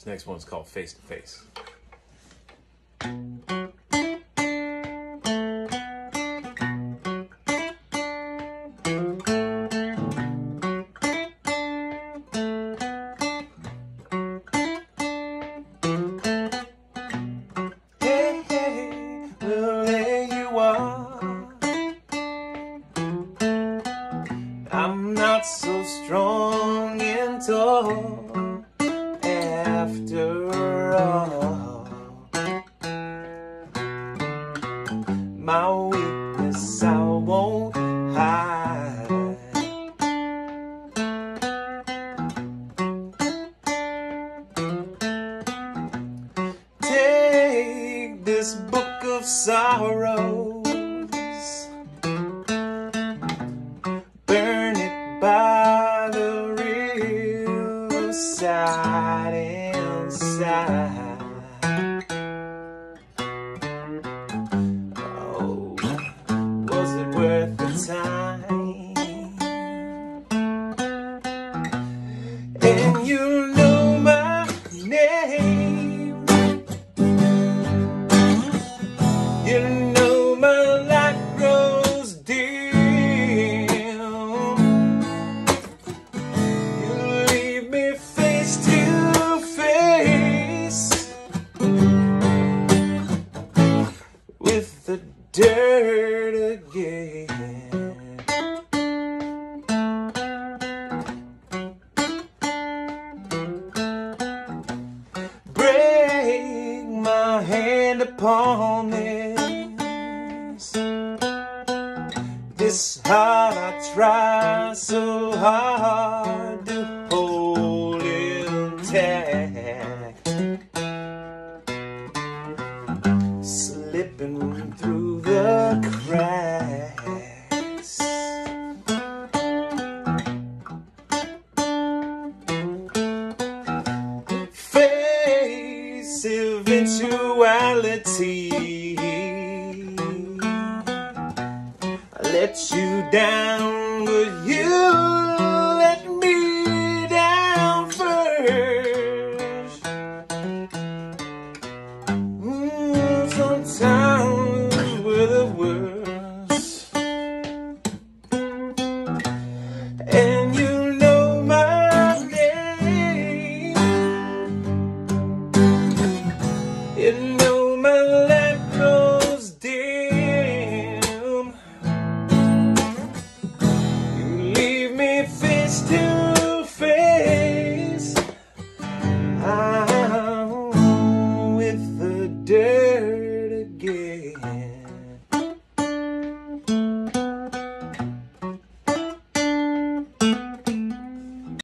This next one's called Face to Face. I'm not so strong and tall after all. My weakness I won't hide. Take this book of sorrows inside. Dirt again. Break my hand upon this. This heart I try so hard to hold intact. eventuality. I let you down, but you.